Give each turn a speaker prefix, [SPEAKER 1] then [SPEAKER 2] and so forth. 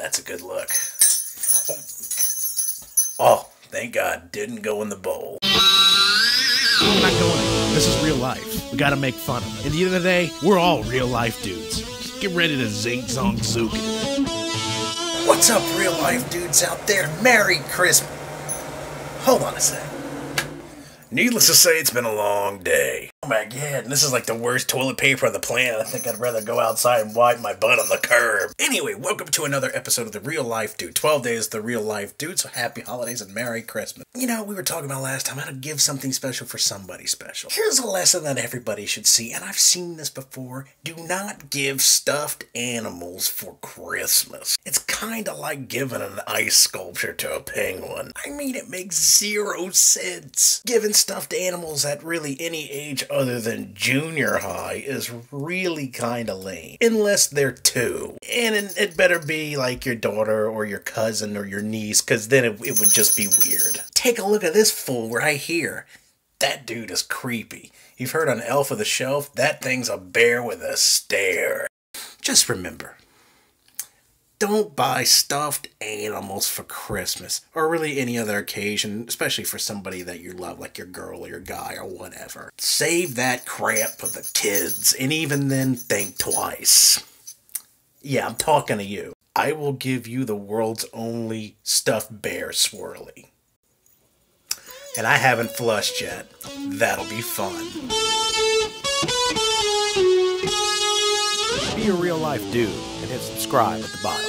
[SPEAKER 1] that's a good look. Oh, thank God, didn't go in the bowl.
[SPEAKER 2] I'm not going in. This is real life. We gotta make fun of it. At the end of the day, we're all real life dudes. Just get ready to zing zong zook it.
[SPEAKER 1] What's up, real life dudes out there? Merry Christmas. Hold on a sec. Needless to say, it's been a long day. Oh my god, this is like the worst toilet paper on the planet. I think I'd rather go outside and wipe my butt on the curb. Anyway, welcome to another episode of The Real Life Dude. 12 days The Real Life Dude, so happy holidays and Merry Christmas. You know, we were talking about last time how to give something special for somebody special. Here's a lesson that everybody should see, and I've seen this before. Do not give stuffed animals for Christmas. It's kinda like giving an ice sculpture to a penguin. I mean, it makes zero sense. Giving stuffed animals at really any age other than junior high is really kinda lame. Unless they're two. And it it better be like your daughter or your cousin or your niece, because then it, it would just be weird. Take a look at this fool right here. That dude is creepy. You've heard on Elf of the Shelf? That thing's a bear with a stare. Just remember, don't buy stuffed animals for Christmas or really any other occasion, especially for somebody that you love, like your girl or your guy or whatever. Save that crap for the kids, and even then, think twice. Yeah, I'm talking to you. I will give you the world's only stuffed bear swirly. And I haven't flushed yet. That'll be fun.
[SPEAKER 2] A real life dude and hit subscribe at the bottom.